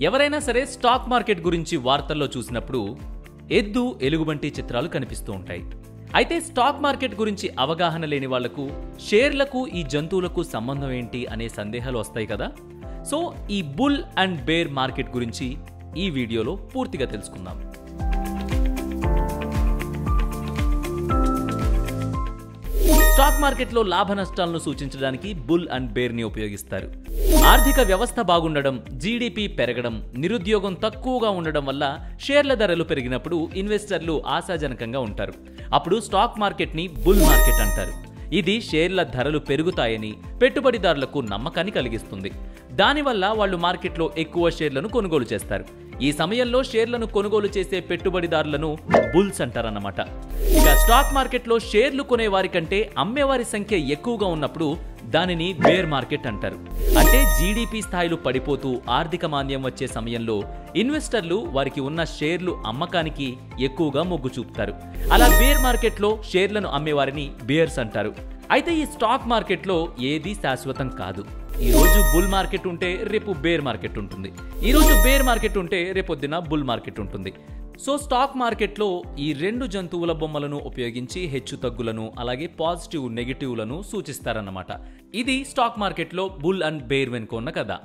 ఎవరైనా సరే stock market గురించి వార్తల్లో చూసినప్పుడు ఎద్దు ఎలుగుబంటి చిత్రాలు కనిపిస్తూ ఉంటాయి. అయితే స్టాక్ మార్కెట్ గురించి అవగాహన లేని వాళ్ళకు షేర్లకు ఈ జంతువులకు సంబంధం ఏంటి అనే సందేహాలు వస్తాయి కదా? సో ఈ బుల్ అండ్ బేర్ మార్కెట్ గురించి ఈ వీడియోలో పూర్తిగా తెలుసుకుందాం. స్టాక్ మార్కెట్లో లాభ నష్టాలను సూచించడానికి బుల్ అండ్ బేర్ని ఉపయోగిస్తారు. ఆర్థిక వ్యవస్థ బాగుండడం జీడిపి పెరగడం నిరుద్యోగం తక్కువగా ఉండడం వల్ల షేర్ల ధరలు పెరిగినప్పుడు ఇన్వెస్టర్లు ఆశాజనకంగా ఉంటారు. అప్పుడు స్టాక్ మార్కెట్ని బుల్ మార్కెట్ అంటారు. ఇది షేర్ల ధరలు పెరుగుతాయని పెట్టుబడిదారులకు నమ్మకాన్ని కలిగిస్తుంది. దానివల్ల వాళ్ళు మార్కెట్లో ఎక్కువ షేర్లను కొనుగోలు చేస్తారు. ఈ సమయంలో షేర్లను కొనుగోలు చేసే పెట్టుబడిదారులను బుల్స్ అంటారన్నమాట. ఇక స్టాక్ మార్కెట్లో షేర్లు కొనే వారి కంటే అమ్మేవారి సంఖ్య ఎక్కువగా ఉన్నప్పుడు దానిని బేర్ మార్కెట్ అంటారు. అంటే జీడిపి స్థాయిలు పడిపోతూ ఆర్థిక మాంద్యం వచ్చే సమయంలో ఇన్వెస్టర్లు వారికి ఉన్న షేర్లు అమ్మకానికి ఎక్కువగా మొగ్గు చూపుతారు. అలా బేర్ మార్కెట్లో షేర్లను అమ్మేవారిని బేర్స్ అంటారు. అయితే ఈ స్టాక్ మార్కెట్లో ఏది శాశ్వతం కాదు. ఈ రోజు బుల్ మార్కెట్ ఉంటే రేపు బేర్ మార్కెట్ ఉంటుంది. ఈ రోజు బేర్ మార్కెట్ ఉంటే రేపొద్దున బుల్ మార్కెట్ ఉంటుంది. సో స్టాక్ మార్కెట్లో ఈ రెండు జంతువుల బొమ్మలను ఉపయోగించి హెచ్చు తగ్గులను అలాగే పాజిటివ్ నెగిటివ్లను సూచిస్తారన్నమాట. ఇది స్టాక్ మార్కెట్లో బుల్ అండ్ బేర్ వెనుక ఉన్న కదా